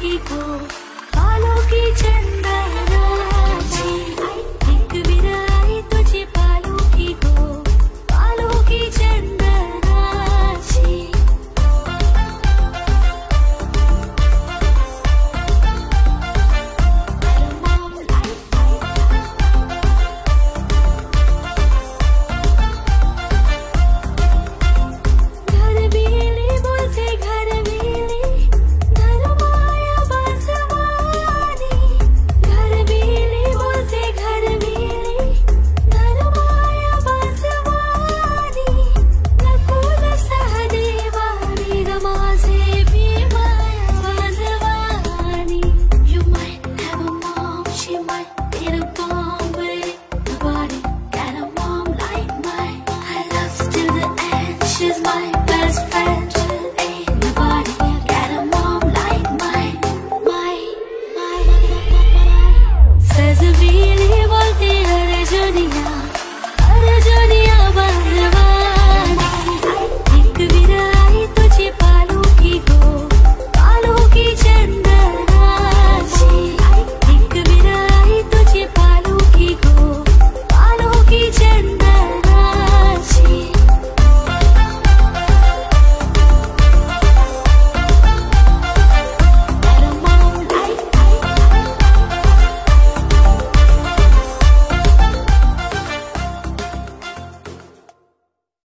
一步 Radio.